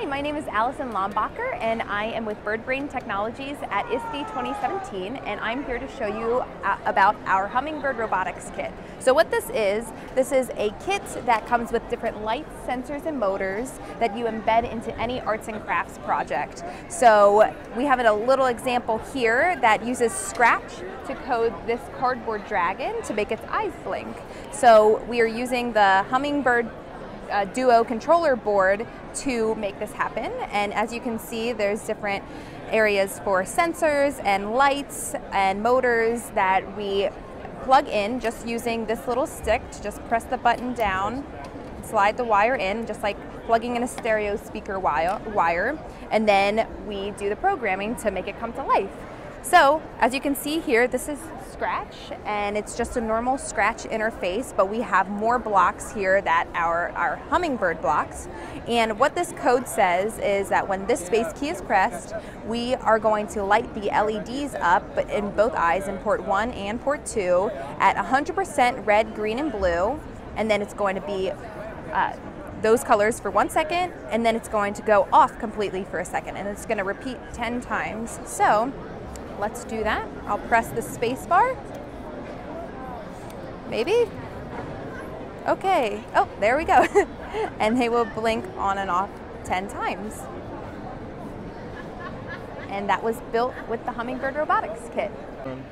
Hi, my name is Allison Lambacher and I am with BirdBrain Technologies at ISTE 2017 and I'm here to show you uh, about our Hummingbird Robotics Kit. So what this is, this is a kit that comes with different lights, sensors, and motors that you embed into any arts and crafts project. So we have a little example here that uses Scratch to code this cardboard dragon to make its eyes blink. So we are using the Hummingbird Duo controller board to make this happen. And as you can see, there's different areas for sensors and lights and motors that we plug in just using this little stick to just press the button down, slide the wire in, just like plugging in a stereo speaker wire, and then we do the programming to make it come to life. So as you can see here, this is Scratch and it's just a normal Scratch interface, but we have more blocks here that are our Hummingbird blocks. And what this code says is that when this space key is pressed, we are going to light the LEDs up but in both eyes in port one and port two at 100% red, green, and blue. And then it's going to be uh, those colors for one second, and then it's going to go off completely for a second, and it's going to repeat 10 times. So Let's do that. I'll press the space bar. Maybe? Okay. Oh, there we go. and they will blink on and off 10 times. And that was built with the Hummingbird Robotics Kit. Um.